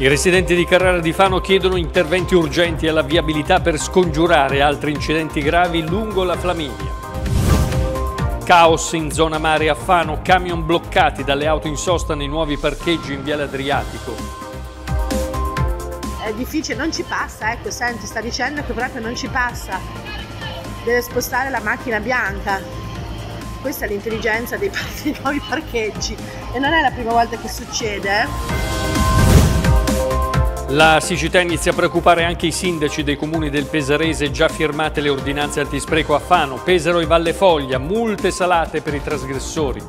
I residenti di Carrara di Fano chiedono interventi urgenti alla viabilità per scongiurare altri incidenti gravi lungo la Flaminia. Caos in zona mare a Fano, camion bloccati dalle auto in sosta nei nuovi parcheggi in Viale Adriatico. È difficile, non ci passa, ecco, senti, sta dicendo che proprio non ci passa. Deve spostare la macchina bianca. Questa è l'intelligenza dei, dei nuovi parcheggi e non è la prima volta che succede. Eh? La siccità inizia a preoccupare anche i sindaci dei comuni del Pesarese, già firmate le ordinanze antispreco a Fano, Pesaro e Valle Foglia, multe salate per i trasgressori.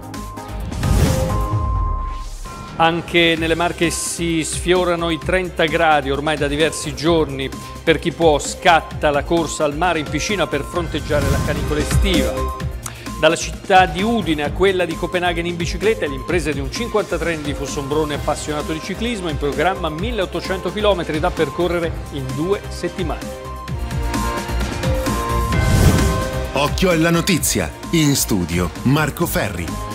Anche nelle Marche si sfiorano i 30 gradi ormai da diversi giorni. Per chi può scatta la corsa al mare in piscina per fronteggiare la canicola estiva. Dalla città di Udine a quella di Copenaghen in bicicletta, l'impresa di un 53 di Fossombrone appassionato di ciclismo in programma 1800 km da percorrere in due settimane. Occhio alla notizia, in studio Marco Ferri.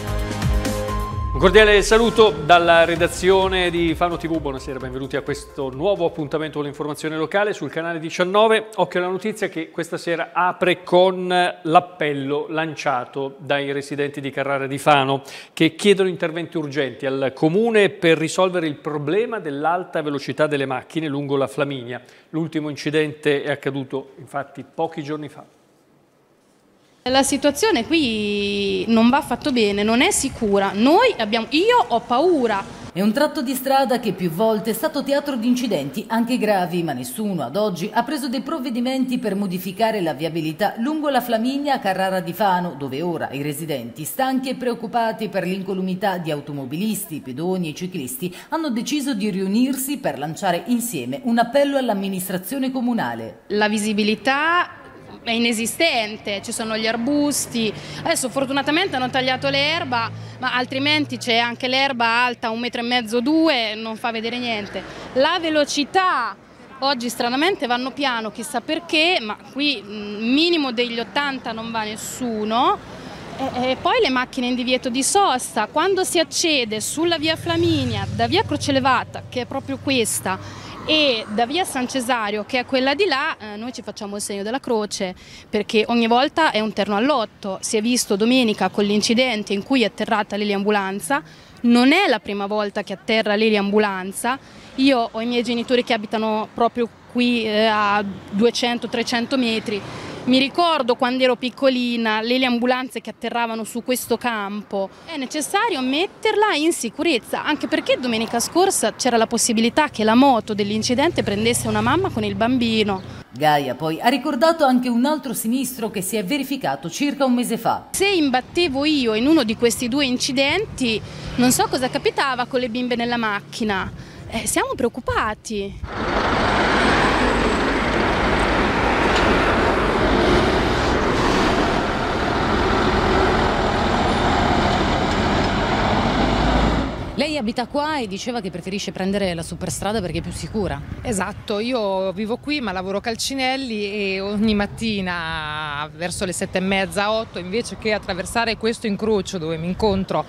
Un cordiale saluto dalla redazione di Fano TV, buonasera, benvenuti a questo nuovo appuntamento con l'informazione locale sul canale 19. Occhio alla notizia che questa sera apre con l'appello lanciato dai residenti di Carrara di Fano che chiedono interventi urgenti al Comune per risolvere il problema dell'alta velocità delle macchine lungo la Flaminia. L'ultimo incidente è accaduto infatti pochi giorni fa. La situazione qui non va fatto bene, non è sicura. Noi abbiamo, io ho paura. È un tratto di strada che più volte è stato teatro di incidenti, anche gravi, ma nessuno ad oggi ha preso dei provvedimenti per modificare la viabilità lungo la Flaminia a Carrara di Fano, dove ora i residenti, stanchi e preoccupati per l'incolumità di automobilisti, pedoni e ciclisti, hanno deciso di riunirsi per lanciare insieme un appello all'amministrazione comunale. La visibilità è inesistente, ci sono gli arbusti, adesso fortunatamente hanno tagliato l'erba, ma altrimenti c'è anche l'erba alta un metro e mezzo, due, non fa vedere niente. La velocità, oggi stranamente vanno piano, chissà perché, ma qui mm, minimo degli 80 non va nessuno. E, poi le macchine in divieto di sosta, quando si accede sulla via Flaminia da via Crocelevata, che è proprio questa, e da via San Cesario che è quella di là eh, noi ci facciamo il segno della croce perché ogni volta è un terno all'otto. Si è visto domenica con l'incidente in cui è atterrata l'eliambulanza non è la prima volta che atterra l'eliambulanza io ho i miei genitori che abitano proprio qui eh, a 200-300 metri mi ricordo quando ero piccolina le ambulanze che atterravano su questo campo. È necessario metterla in sicurezza, anche perché domenica scorsa c'era la possibilità che la moto dell'incidente prendesse una mamma con il bambino. Gaia poi ha ricordato anche un altro sinistro che si è verificato circa un mese fa. Se imbattevo io in uno di questi due incidenti, non so cosa capitava con le bimbe nella macchina. Eh, siamo preoccupati. Lei abita qua e diceva che preferisce prendere la superstrada perché è più sicura. Esatto, io vivo qui ma lavoro Calcinelli e ogni mattina verso le sette e mezza, otto, invece che attraversare questo incrocio dove mi incontro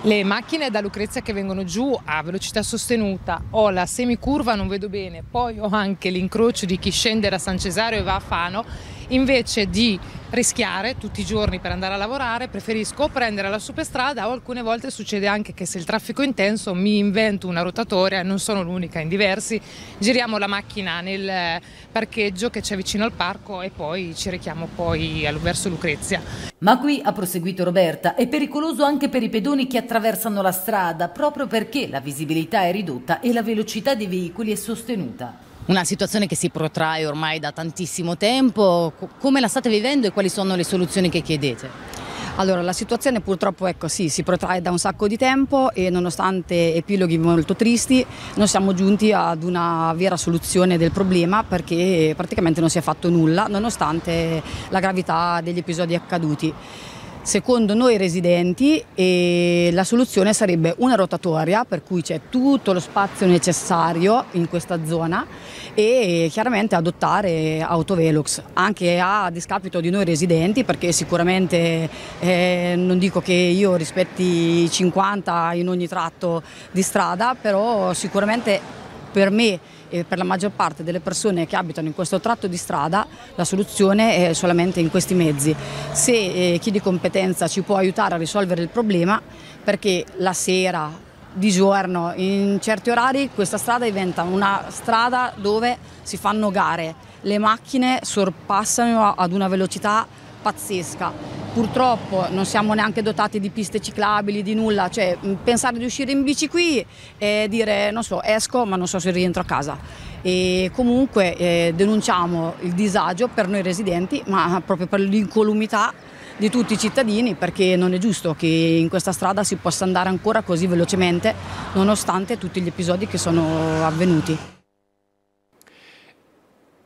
le macchine da Lucrezia che vengono giù a velocità sostenuta, ho la semicurva, non vedo bene, poi ho anche l'incrocio di chi scende da San Cesario e va a Fano invece di rischiare tutti i giorni per andare a lavorare, preferisco prendere la superstrada o alcune volte succede anche che se il traffico è intenso mi invento una rotatoria, non sono l'unica, in diversi, giriamo la macchina nel parcheggio che c'è vicino al parco e poi ci rechiamo poi verso Lucrezia. Ma qui, ha proseguito Roberta, è pericoloso anche per i pedoni che attraversano la strada proprio perché la visibilità è ridotta e la velocità dei veicoli è sostenuta. Una situazione che si protrae ormai da tantissimo tempo, come la state vivendo e quali sono le soluzioni che chiedete? Allora, la situazione purtroppo ecco, sì, si protrae da un sacco di tempo e nonostante epiloghi molto tristi non siamo giunti ad una vera soluzione del problema perché praticamente non si è fatto nulla nonostante la gravità degli episodi accaduti secondo noi residenti la soluzione sarebbe una rotatoria per cui c'è tutto lo spazio necessario in questa zona e chiaramente adottare autovelox anche a discapito di noi residenti perché sicuramente eh, non dico che io rispetti 50 in ogni tratto di strada però sicuramente per me e per la maggior parte delle persone che abitano in questo tratto di strada la soluzione è solamente in questi mezzi. Se eh, chi di competenza ci può aiutare a risolvere il problema, perché la sera, di giorno, in certi orari questa strada diventa una strada dove si fanno gare, le macchine sorpassano ad una velocità pazzesca. Purtroppo non siamo neanche dotati di piste ciclabili, di nulla, cioè pensare di uscire in bici qui e dire non so, esco ma non so se rientro a casa. E comunque eh, denunciamo il disagio per noi residenti, ma proprio per l'incolumità di tutti i cittadini perché non è giusto che in questa strada si possa andare ancora così velocemente nonostante tutti gli episodi che sono avvenuti.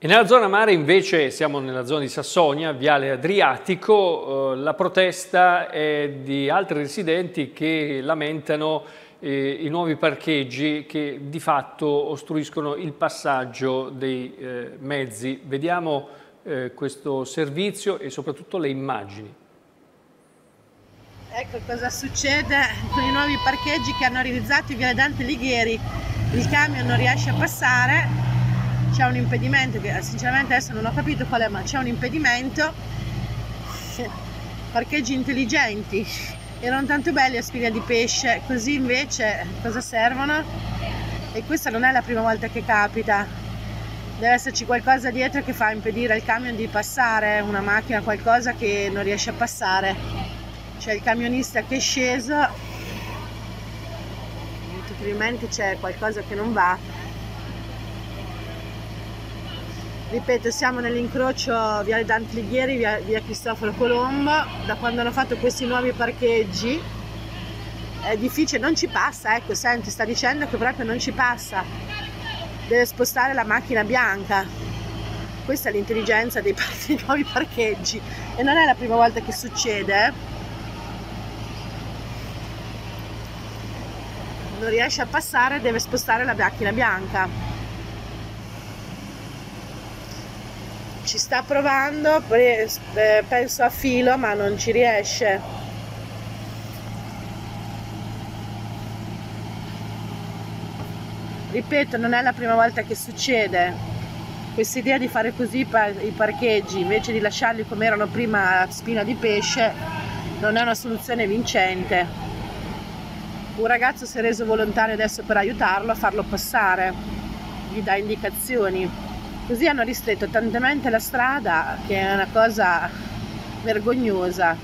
E nella zona mare invece siamo nella zona di Sassonia, Viale Adriatico, eh, la protesta è di altri residenti che lamentano eh, i nuovi parcheggi che di fatto ostruiscono il passaggio dei eh, mezzi. Vediamo eh, questo servizio e soprattutto le immagini. Ecco cosa succede con i nuovi parcheggi che hanno realizzato Viale Dante Lighieri. Il camion non riesce a passare c'è un impedimento che sinceramente adesso non ho capito qual è, ma c'è un impedimento. Parcheggi intelligenti erano tanto belli a spiglia di pesce, così invece cosa servono? E questa non è la prima volta che capita. Deve esserci qualcosa dietro che fa impedire al camion di passare, una macchina, qualcosa che non riesce a passare. C'è il camionista che è sceso, probabilmente c'è qualcosa che non va ripeto siamo nell'incrocio via D'Antighieri, via, via Cristoforo Colombo. Da quando hanno fatto questi nuovi parcheggi è difficile, non ci passa ecco senti sta dicendo che proprio non ci passa. Deve spostare la macchina bianca. Questa è l'intelligenza dei, dei nuovi parcheggi. E non è la prima volta che succede eh. non riesce a passare deve spostare la macchina bianca ci sta provando, penso a filo ma non ci riesce. Ripeto, non è la prima volta che succede. Questa idea di fare così i parcheggi invece di lasciarli come erano prima a spina di pesce non è una soluzione vincente. Un ragazzo si è reso volontario adesso per aiutarlo a farlo passare, gli dà indicazioni. Così hanno ristretto tantemente la strada che è una cosa vergognosa.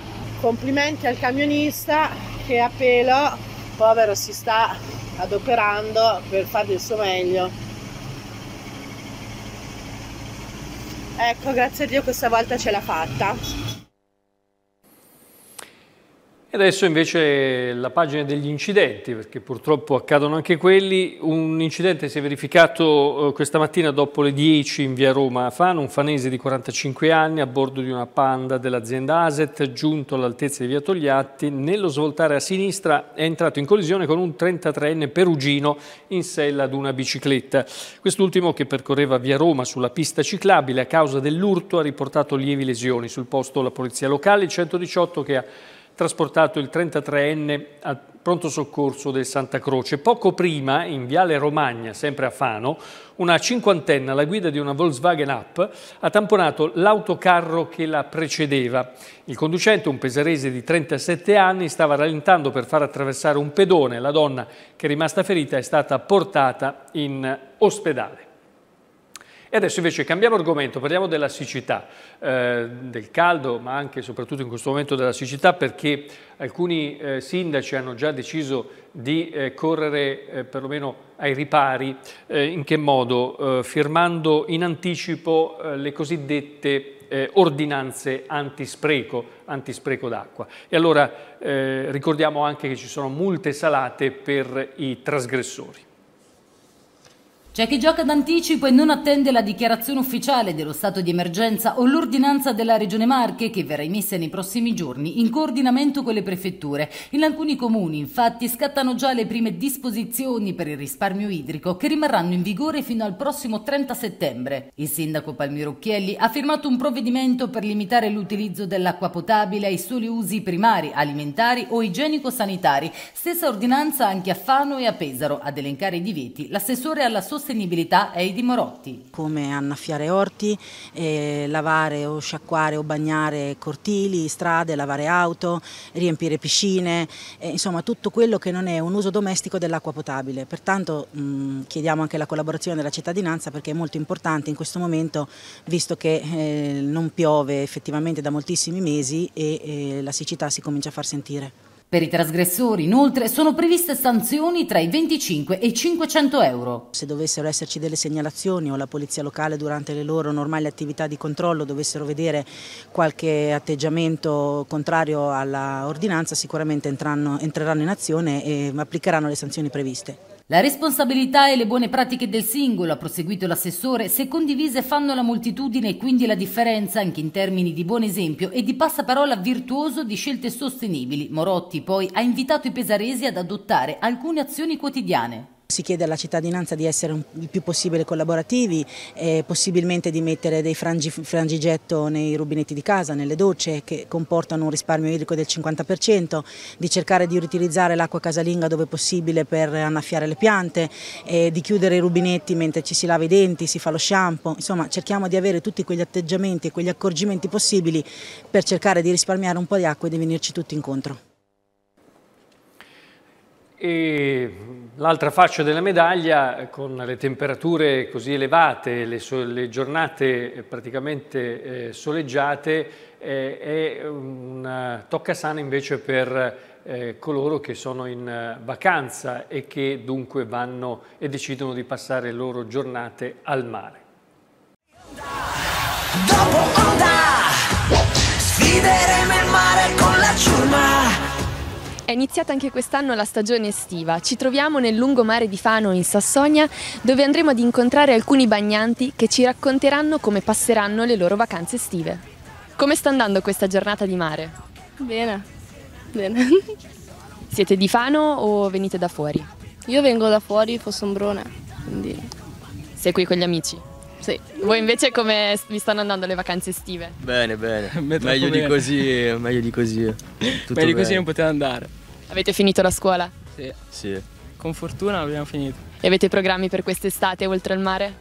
Complimenti al camionista che a pelo, povero, si sta adoperando per fare del suo meglio. Ecco, grazie a Dio questa volta ce l'ha fatta. E adesso invece la pagina degli incidenti, perché purtroppo accadono anche quelli. Un incidente si è verificato eh, questa mattina dopo le 10 in via Roma a Fano, un fanese di 45 anni a bordo di una Panda dell'azienda Aset, giunto all'altezza di via Togliatti, nello svoltare a sinistra è entrato in collisione con un 33enne perugino in sella ad una bicicletta. Quest'ultimo che percorreva via Roma sulla pista ciclabile a causa dell'urto ha riportato lievi lesioni. Sul posto la polizia locale, il 118 che ha trasportato il 33enne al pronto soccorso del Santa Croce. Poco prima, in Viale Romagna, sempre a Fano, una cinquantenna alla guida di una Volkswagen Up ha tamponato l'autocarro che la precedeva. Il conducente, un pesarese di 37 anni, stava rallentando per far attraversare un pedone. La donna, che è rimasta ferita, è stata portata in ospedale. E adesso invece cambiamo argomento, parliamo della siccità, eh, del caldo, ma anche e soprattutto in questo momento della siccità, perché alcuni eh, sindaci hanno già deciso di eh, correre eh, perlomeno ai ripari. Eh, in che modo? Eh, firmando in anticipo le cosiddette ordinanze antispreco, antispreco d'acqua. E allora ricordiamo anche che ci sono multe salate per i trasgressori. C'è chi gioca d'anticipo e non attende la dichiarazione ufficiale dello stato di emergenza o l'ordinanza della Regione Marche che verrà emessa nei prossimi giorni in coordinamento con le prefetture. In alcuni comuni infatti scattano già le prime disposizioni per il risparmio idrico che rimarranno in vigore fino al prossimo 30 settembre. Il sindaco Palmiro Occhielli ha firmato un provvedimento per limitare l'utilizzo dell'acqua potabile ai soli usi primari, alimentari o igienico-sanitari. Stessa ordinanza anche a Fano e a Pesaro. Ad elencare i divieti l'assessore alla sostenibilità sostenibilità Eidi Morotti. Come annaffiare orti, eh, lavare o sciacquare o bagnare cortili, strade, lavare auto, riempire piscine, eh, insomma tutto quello che non è un uso domestico dell'acqua potabile. Pertanto mh, chiediamo anche la collaborazione della cittadinanza perché è molto importante in questo momento visto che eh, non piove effettivamente da moltissimi mesi e eh, la siccità si comincia a far sentire. Per i trasgressori, inoltre, sono previste sanzioni tra i 25 e i 500 euro. Se dovessero esserci delle segnalazioni o la polizia locale durante le loro normali attività di controllo dovessero vedere qualche atteggiamento contrario alla ordinanza, sicuramente entreranno, entreranno in azione e applicheranno le sanzioni previste. La responsabilità e le buone pratiche del singolo, ha proseguito l'assessore, se condivise fanno la moltitudine e quindi la differenza anche in termini di buon esempio e di passaparola virtuoso di scelte sostenibili. Morotti poi ha invitato i pesaresi ad adottare alcune azioni quotidiane. Si chiede alla cittadinanza di essere il più possibile collaborativi, eh, possibilmente di mettere dei frangi, frangigetto nei rubinetti di casa, nelle docce che comportano un risparmio idrico del 50%, di cercare di riutilizzare l'acqua casalinga dove possibile per annaffiare le piante, eh, di chiudere i rubinetti mentre ci si lava i denti, si fa lo shampoo, insomma cerchiamo di avere tutti quegli atteggiamenti e quegli accorgimenti possibili per cercare di risparmiare un po' di acqua e di venirci tutti incontro. E l'altra faccia della medaglia, con le temperature così elevate, le, so le giornate praticamente eh, soleggiate, eh, è una toccasana invece per eh, coloro che sono in vacanza e che dunque vanno e decidono di passare le loro giornate al mare. Dopo onda, sfideremo il mare con la ciurma è iniziata anche quest'anno la stagione estiva. Ci troviamo nel lungomare di Fano in Sassonia dove andremo ad incontrare alcuni bagnanti che ci racconteranno come passeranno le loro vacanze estive. Come sta andando questa giornata di mare? Bene, bene. Siete di Fano o venite da fuori? Io vengo da fuori, Fossombrone, quindi... Sei qui con gli amici? Sì. Voi invece come vi stanno andando le vacanze estive? Bene, bene. meglio di così, meglio di così. Tutto meglio di così non poteva andare. Avete finito la scuola? Sì. Sì. Con fortuna abbiamo finito. E avete programmi per quest'estate oltre al mare?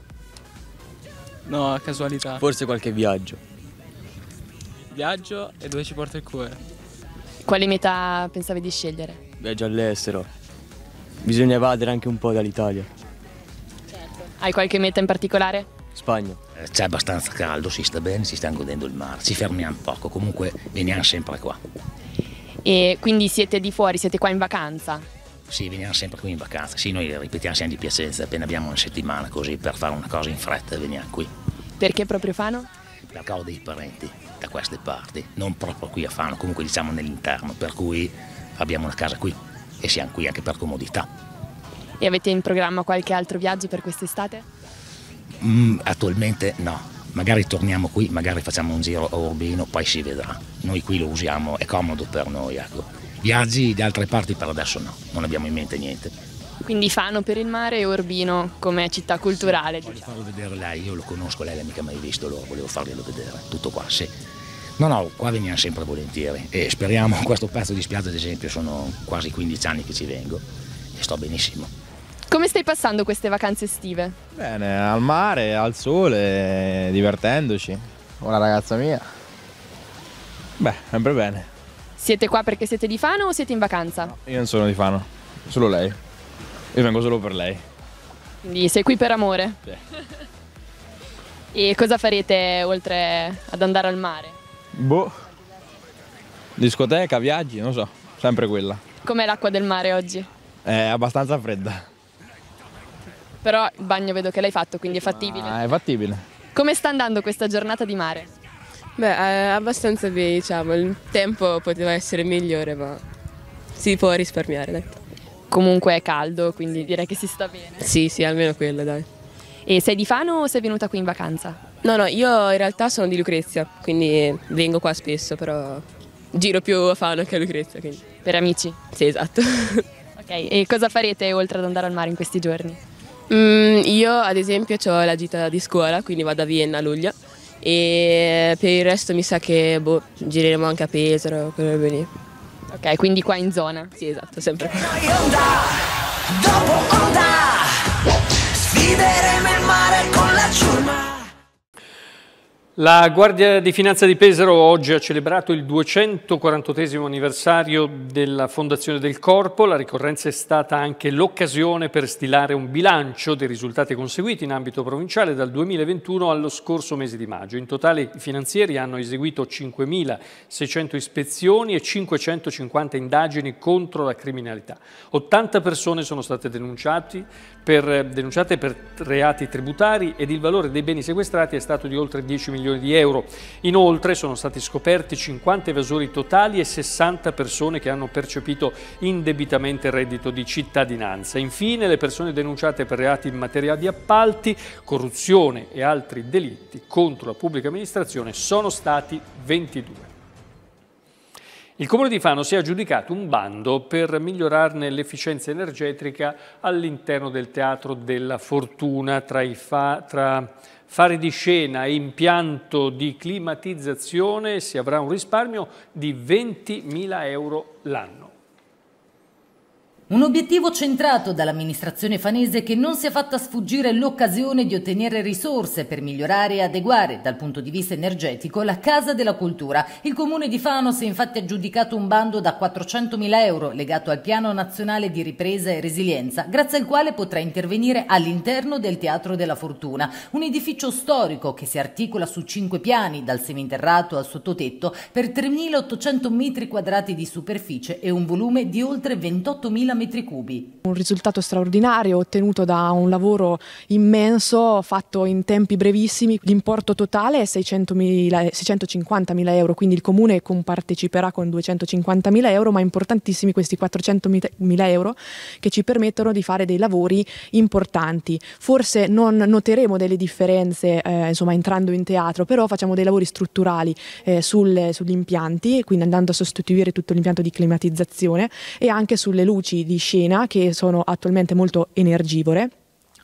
No, a casualità. Forse qualche viaggio. Viaggio e dove ci porta il cuore. Quale meta pensavi di scegliere? Viaggio all'estero. Bisogna evadere anche un po' dall'Italia. Certo. Hai qualche meta in particolare? Spagna. Eh, c'è abbastanza caldo, si sta bene, si sta godendo il mare, ci fermiamo poco, comunque veniamo sempre qua. E quindi siete di fuori, siete qua in vacanza? Sì, veniamo sempre qui in vacanza, sì, noi ripetiamo sempre di Piacenza, appena abbiamo una settimana così per fare una cosa in fretta veniamo qui. Perché proprio Fano? Perché ho dei parenti da queste parti, non proprio qui a Fano, comunque diciamo nell'interno, per cui abbiamo una casa qui e siamo qui anche per comodità. E avete in programma qualche altro viaggio per quest'estate? Mm, attualmente no, magari torniamo qui, magari facciamo un giro a Urbino, poi si vedrà. Noi qui lo usiamo, è comodo per noi. Ecco. Viaggi da altre parti per adesso no, non abbiamo in mente niente. Quindi Fano per il mare e Urbino come città culturale. Voglio diciamo. farlo vedere lei, io lo conosco, lei l'ha mica mai visto, lo volevo farglielo vedere, tutto qua, sì. No, no, qua veniamo sempre volentieri e speriamo, questo pezzo di spiaggia ad esempio sono quasi 15 anni che ci vengo e sto benissimo. Come stai passando queste vacanze estive? Bene, al mare, al sole, divertendoci. La ragazza mia. Beh, sempre bene. Siete qua perché siete di Fano o siete in vacanza? No, io non sono di Fano, solo lei. Io vengo solo per lei. Quindi sei qui per amore? Sì. e cosa farete oltre ad andare al mare? Boh. Discoteca, viaggi, non so, sempre quella. Com'è l'acqua del mare oggi? È abbastanza fredda. Però il bagno vedo che l'hai fatto, quindi è fattibile. Ah, è fattibile. Come sta andando questa giornata di mare? Beh, eh, abbastanza bene, diciamo. Il tempo poteva essere migliore, ma si può risparmiare, dai. Comunque è caldo, quindi direi che si sta bene. Sì, sì, almeno quello, dai. E sei di Fano o sei venuta qui in vacanza? No, no, io in realtà sono di Lucrezia, quindi vengo qua spesso, però giro più a Fano che a Lucrezia. Quindi. Per amici? Sì, esatto. ok, e cosa farete oltre ad andare al mare in questi giorni? Mm, io ad esempio ho la gita di scuola, quindi vado a Vienna a luglio e per il resto mi sa che boh, gireremo anche a Pesaro, quello lì. Ok, quindi qua in zona? Sì, esatto, sempre. Condivideremo il mare con la ciurma la Guardia di Finanza di Pesaro oggi ha celebrato il 248 anniversario della fondazione del Corpo. La ricorrenza è stata anche l'occasione per stilare un bilancio dei risultati conseguiti in ambito provinciale dal 2021 allo scorso mese di maggio. In totale i finanzieri hanno eseguito 5.600 ispezioni e 550 indagini contro la criminalità. 80 persone sono state per, denunciate per reati tributari ed il valore dei beni sequestrati è stato di oltre 10 milioni milioni di euro. Inoltre sono stati scoperti 50 evasori totali e 60 persone che hanno percepito indebitamente il reddito di cittadinanza. Infine le persone denunciate per reati in materia di appalti, corruzione e altri delitti contro la pubblica amministrazione sono stati 22. Il Comune di Fano si è aggiudicato un bando per migliorarne l'efficienza energetica all'interno del Teatro della Fortuna tra, fa, tra fare di scena e impianto di climatizzazione si avrà un risparmio di 20.000 euro l'anno. Un obiettivo centrato dall'amministrazione fanese che non si è fatta sfuggire l'occasione di ottenere risorse per migliorare e adeguare dal punto di vista energetico la Casa della Cultura. Il comune di Fano si è infatti aggiudicato un bando da 400.000 euro legato al Piano Nazionale di Ripresa e Resilienza, grazie al quale potrà intervenire all'interno del Teatro della Fortuna, un edificio storico che si articola su cinque piani, dal seminterrato al sottotetto, per 3.800 metri quadrati di superficie e un volume di oltre 28.000 metri metri cubi. Un risultato straordinario ottenuto da un lavoro immenso fatto in tempi brevissimi. L'importo totale è 650.000 euro, quindi il comune comparteciperà con 250.000 euro, ma importantissimi questi 400.000 euro che ci permettono di fare dei lavori importanti. Forse non noteremo delle differenze eh, insomma, entrando in teatro, però facciamo dei lavori strutturali eh, sul, sugli impianti, quindi andando a sostituire tutto l'impianto di climatizzazione e anche sulle luci di scena che sono attualmente molto energivore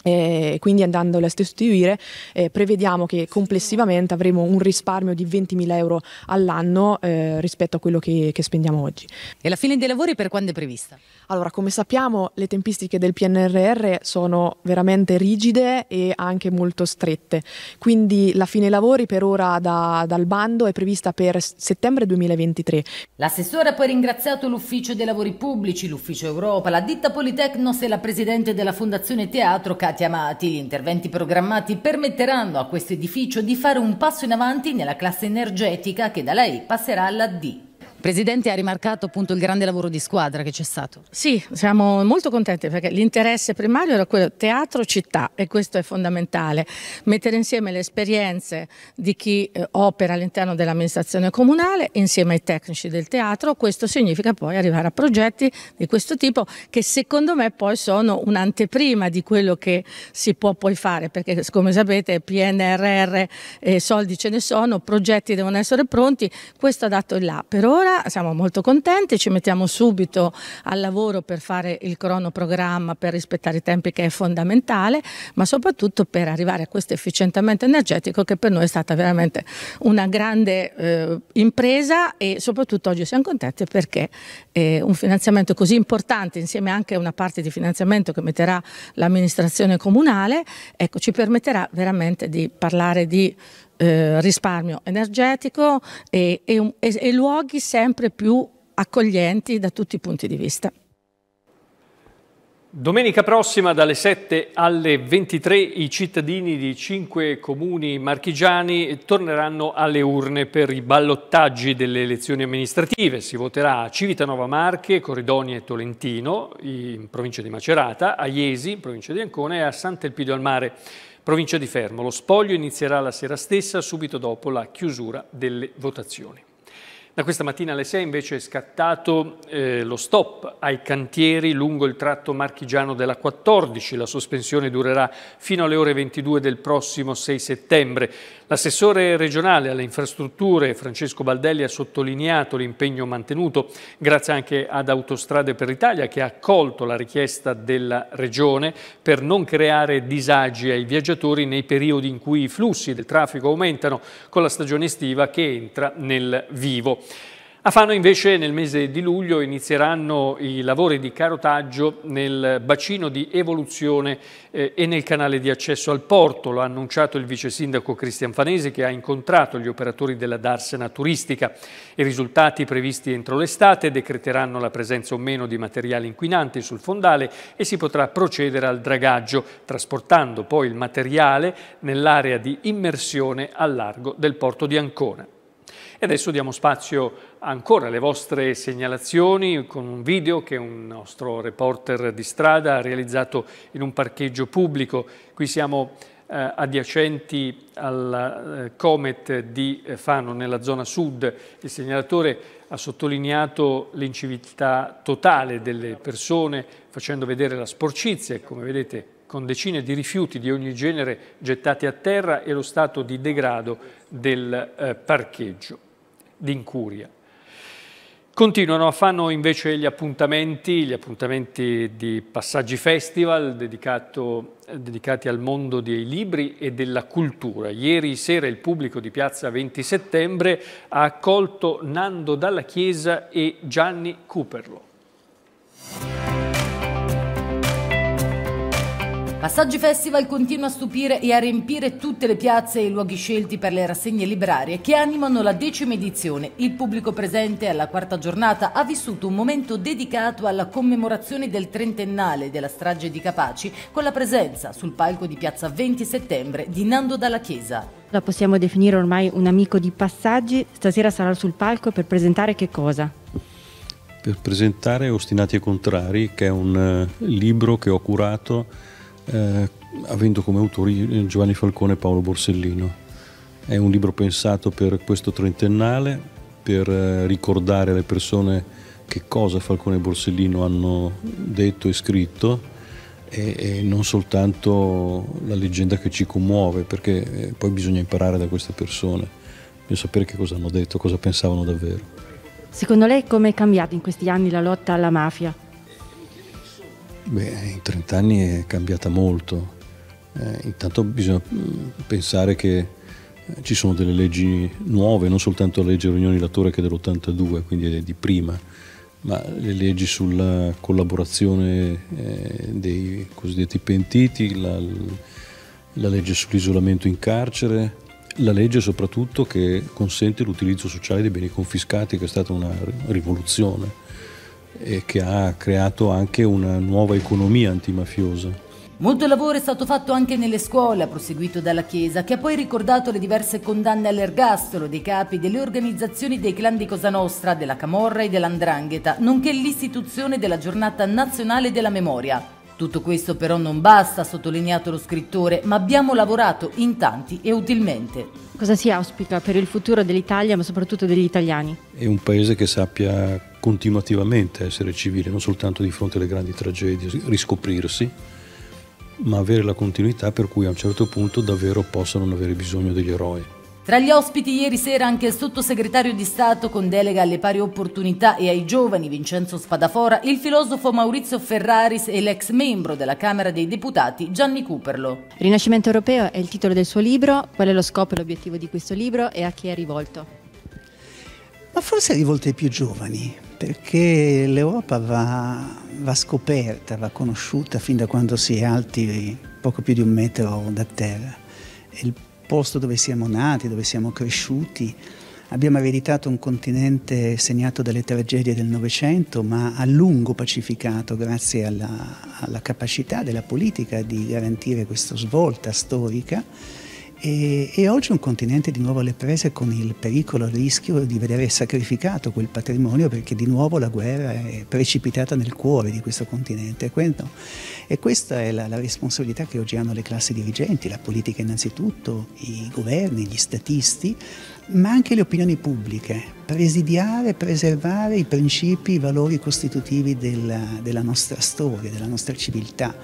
e quindi andandole a sostituire eh, prevediamo che complessivamente avremo un risparmio di 20.000 euro all'anno eh, rispetto a quello che, che, spendiamo oggi. E la fine dei lavori per quando è prevista? Allora, come sappiamo le tempistiche del PNRR sono veramente rigide e anche molto strette, quindi la fine lavori per ora da, dal bando è prevista per settembre 2023. L'assessore ha poi ringraziato l'Ufficio dei Lavori Pubblici, l'Ufficio Europa, la ditta Politecnos e la Presidente della Fondazione Teatro Katia Amati. Gli interventi programmati permetteranno a questo edificio di fare un passo in avanti nella classe energetica che da lei passerà alla D. Presidente ha rimarcato appunto il grande lavoro di squadra che c'è stato. Sì, siamo molto contenti perché l'interesse primario era quello teatro-città e questo è fondamentale. Mettere insieme le esperienze di chi eh, opera all'interno dell'amministrazione comunale insieme ai tecnici del teatro, questo significa poi arrivare a progetti di questo tipo che secondo me poi sono un'anteprima di quello che si può poi fare perché come sapete PNRR eh, soldi ce ne sono, progetti devono essere pronti, questo ha dato il là. Per ora Ora siamo molto contenti, ci mettiamo subito al lavoro per fare il cronoprogramma, per rispettare i tempi che è fondamentale, ma soprattutto per arrivare a questo efficientamento energetico che per noi è stata veramente una grande eh, impresa e soprattutto oggi siamo contenti perché eh, un finanziamento così importante insieme anche a una parte di finanziamento che metterà l'amministrazione comunale, ecco, ci permetterà veramente di parlare di eh, risparmio energetico e, e, e luoghi sempre più accoglienti da tutti i punti di vista. Domenica prossima dalle 7 alle 23 i cittadini di cinque comuni marchigiani torneranno alle urne per i ballottaggi delle elezioni amministrative. Si voterà a Civitanova Marche, Corridonia e Tolentino in provincia di Macerata, a Iesi in provincia di Ancona e a Sant'Elpidio al Mare provincia di Fermo. Lo spoglio inizierà la sera stessa, subito dopo la chiusura delle votazioni. Da questa mattina alle 6 invece è scattato eh, lo stop ai cantieri lungo il tratto marchigiano della 14. La sospensione durerà fino alle ore 22 del prossimo 6 settembre. L'assessore regionale alle infrastrutture Francesco Baldelli ha sottolineato l'impegno mantenuto grazie anche ad Autostrade per l'Italia che ha accolto la richiesta della regione per non creare disagi ai viaggiatori nei periodi in cui i flussi del traffico aumentano con la stagione estiva che entra nel vivo. A Fano invece nel mese di luglio inizieranno i lavori di carotaggio nel bacino di evoluzione eh, e nel canale di accesso al porto. Lo ha annunciato il vice sindaco Cristian Fanesi che ha incontrato gli operatori della Darsena turistica. I risultati previsti entro l'estate decreteranno la presenza o meno di materiali inquinanti sul fondale e si potrà procedere al dragaggio, trasportando poi il materiale nell'area di immersione al largo del porto di Ancona. E adesso diamo spazio ancora alle vostre segnalazioni con un video che un nostro reporter di strada ha realizzato in un parcheggio pubblico. Qui siamo eh, adiacenti al eh, Comet di Fano nella zona sud. Il segnalatore ha sottolineato l'inciviltà totale delle persone facendo vedere la sporcizia e come vedete con decine di rifiuti di ogni genere gettati a terra e lo stato di degrado del eh, parcheggio d'incuria. Continuano fanno invece gli appuntamenti, gli appuntamenti di Passaggi Festival dedicato, dedicati al mondo dei libri e della cultura. Ieri sera il pubblico di Piazza 20 Settembre ha accolto Nando Dalla Chiesa e Gianni Cooperlo. Passaggi Festival continua a stupire e a riempire tutte le piazze e i luoghi scelti per le rassegne librarie che animano la decima edizione. Il pubblico presente alla quarta giornata ha vissuto un momento dedicato alla commemorazione del trentennale della strage di Capaci con la presenza sul palco di Piazza 20 Settembre di Nando Dalla Chiesa. La possiamo definire ormai un amico di passaggi, stasera sarà sul palco per presentare che cosa? Per presentare Ostinati e Contrari, che è un uh, libro che ho curato eh, avendo come autori Giovanni Falcone e Paolo Borsellino. È un libro pensato per questo trentennale, per eh, ricordare alle persone che cosa Falcone e Borsellino hanno detto e scritto e, e non soltanto la leggenda che ci commuove, perché eh, poi bisogna imparare da queste persone, bisogna sapere che cosa hanno detto, cosa pensavano davvero. Secondo lei come è cambiata in questi anni la lotta alla mafia? Beh, in 30 anni è cambiata molto. Eh, intanto bisogna mm, pensare che eh, ci sono delle leggi nuove, non soltanto la legge Riunioni Latore che è dell'82, quindi è di prima, ma le leggi sulla collaborazione eh, dei cosiddetti pentiti, la, la legge sull'isolamento in carcere, la legge soprattutto che consente l'utilizzo sociale dei beni confiscati, che è stata una rivoluzione e che ha creato anche una nuova economia antimafiosa. Molto lavoro è stato fatto anche nelle scuole, ha proseguito dalla Chiesa, che ha poi ricordato le diverse condanne all'ergastolo dei capi delle organizzazioni dei clan di Cosa Nostra, della Camorra e dell'Andrangheta, nonché l'istituzione della giornata nazionale della memoria. Tutto questo però non basta, ha sottolineato lo scrittore, ma abbiamo lavorato in tanti e utilmente. Cosa si auspica per il futuro dell'Italia, ma soprattutto degli italiani? È un paese che sappia continuativamente essere civile, non soltanto di fronte alle grandi tragedie, riscoprirsi, ma avere la continuità per cui a un certo punto davvero possa non avere bisogno degli eroi. Tra gli ospiti ieri sera anche il sottosegretario di Stato con delega alle pari opportunità e ai giovani Vincenzo Spadafora, il filosofo Maurizio Ferraris e l'ex membro della Camera dei Deputati Gianni Cooperlo. Rinascimento europeo è il titolo del suo libro, qual è lo scopo e l'obiettivo di questo libro e a chi è rivolto? Ma forse è rivolto ai più giovani, perché l'Europa va, va, scoperta, va conosciuta fin da quando si è alti poco più di un metro da terra. È il posto dove siamo nati, dove siamo cresciuti. Abbiamo ereditato un continente segnato dalle tragedie del Novecento, ma a lungo pacificato grazie alla, alla capacità della politica di garantire questa svolta storica e, e, oggi un continente di nuovo alle prese con il pericolo, il rischio di vedere sacrificato quel patrimonio perché di nuovo la guerra è precipitata nel cuore di questo continente. E questa è la, la responsabilità che oggi hanno le classi dirigenti, la politica innanzitutto, i governi, gli statisti, ma anche le opinioni pubbliche, presidiare, preservare i principi, i valori costitutivi della, della nostra storia, della nostra civiltà,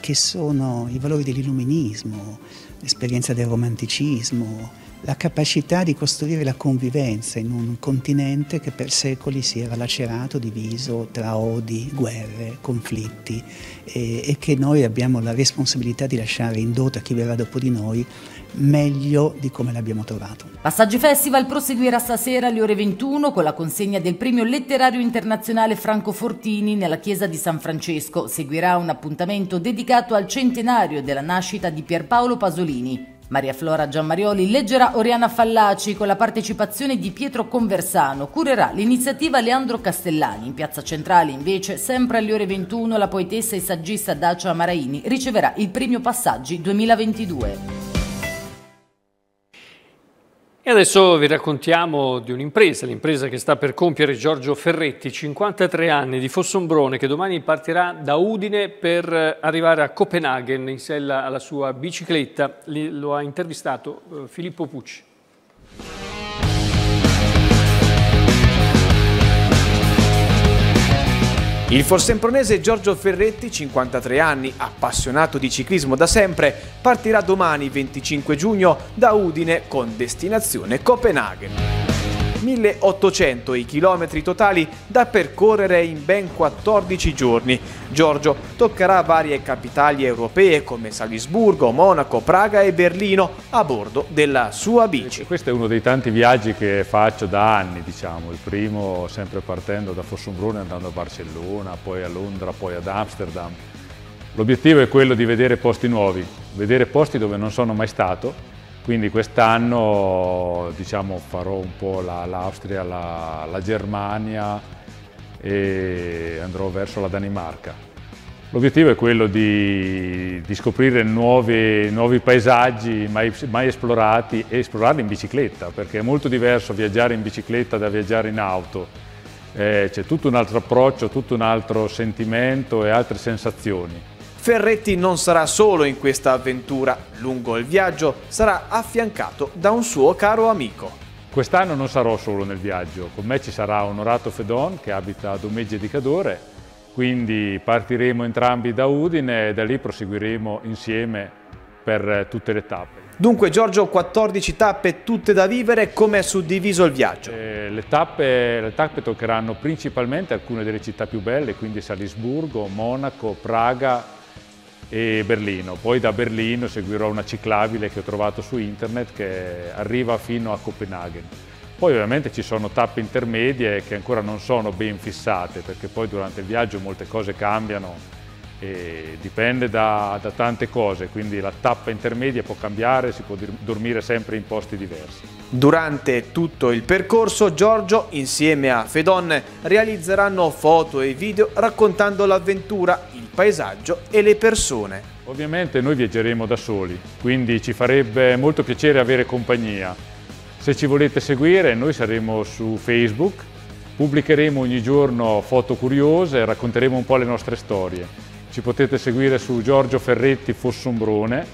che sono i valori dell'illuminismo, l'esperienza del romanticismo, la capacità di costruire la convivenza in un continente che per secoli si era lacerato, diviso tra odi, guerre, conflitti e, e che noi abbiamo la responsabilità di lasciare in dote a chi verrà dopo di noi meglio di come l'abbiamo trovato. Passaggi Festival proseguirà stasera alle ore 21 con la consegna del premio letterario internazionale Franco Fortini nella chiesa di San Francesco. Seguirà un appuntamento dedicato al centenario della nascita di Pierpaolo Pasolini. Maria Flora Giammarioli leggerà Oriana Fallaci con la partecipazione di Pietro Conversano. Curerà l'iniziativa Leandro Castellani. In piazza centrale, invece, sempre alle ore 21, la poetessa e saggista Dacia Maraini riceverà il premio Passaggi 2022. E adesso vi raccontiamo di un'impresa, l'impresa che sta per compiere Giorgio Ferretti, 53 anni, di Fossombrone, che domani partirà da Udine per arrivare a Copenaghen in sella alla sua bicicletta. Lo ha intervistato eh, Filippo Pucci. Il forsempronese Giorgio Ferretti, 53 anni, appassionato di ciclismo da sempre, partirà domani 25 giugno da Udine con destinazione Copenaghen. 1800 i chilometri totali da percorrere in ben 14 giorni. Giorgio toccherà varie capitali europee come Salisburgo, Monaco, Praga e Berlino a bordo della sua bici. Questo è uno dei tanti viaggi che faccio da anni, diciamo. Il primo sempre partendo da Fossombrone andando a Barcellona, poi a Londra, poi ad Amsterdam. L'obiettivo è quello di vedere posti nuovi, vedere posti dove non sono mai stato quindi quest'anno diciamo, farò un po' l'Austria, la, la, Germania e andrò verso la Danimarca. L'obiettivo è quello di, di scoprire nuovi, nuovi paesaggi mai, mai, esplorati e esplorarli in bicicletta, perché è molto diverso viaggiare in bicicletta da viaggiare in auto. Eh, C'è tutto un altro approccio, tutto un altro sentimento e altre sensazioni. Ferretti non sarà solo in questa avventura, lungo il viaggio sarà affiancato da un suo caro amico. Quest'anno non sarò solo nel viaggio, con me ci sarà Onorato Fedon che abita a Domegge di Cadore, quindi partiremo entrambi da Udine e da lì proseguiremo insieme per tutte le tappe. Dunque Giorgio, 14 tappe tutte da vivere, come è suddiviso il viaggio? Eh, le, tappe, le, tappe, toccheranno principalmente alcune delle città più belle, quindi Salisburgo, Monaco, Praga e Berlino. Poi da Berlino seguirò una ciclabile che ho trovato su internet che arriva fino a Copenaghen. Poi ovviamente ci sono tappe intermedie che ancora non sono ben fissate perché poi durante il viaggio molte cose cambiano e dipende da, da tante cose, quindi la tappa intermedia può cambiare, si può dormire sempre in posti diversi. Durante tutto il percorso Giorgio insieme a Fedon realizzeranno foto e video raccontando l'avventura, il paesaggio e le persone. Ovviamente noi viaggeremo da soli, quindi ci farebbe molto piacere avere compagnia. Se ci volete seguire noi saremo su Facebook, pubblicheremo ogni giorno foto curiose, racconteremo un po' le nostre storie. Ci potete seguire su Giorgio Ferretti Fossombrone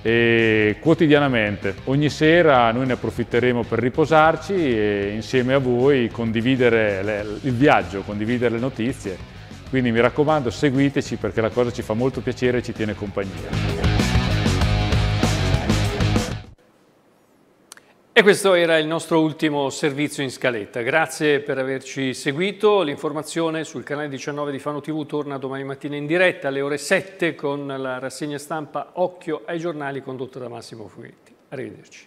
e quotidianamente, ogni sera noi ne approfitteremo per riposarci e insieme a voi condividere le, il viaggio, condividere le notizie. Quindi mi raccomando seguiteci perché la cosa ci fa molto piacere e ci tiene compagnia. E questo era il nostro ultimo servizio in scaletta. Grazie per averci seguito. L'informazione sul canale 19 di Fano TV torna domani mattina in diretta alle ore 7 con la rassegna stampa Occhio ai giornali condotta da Massimo Fughetti. Arrivederci.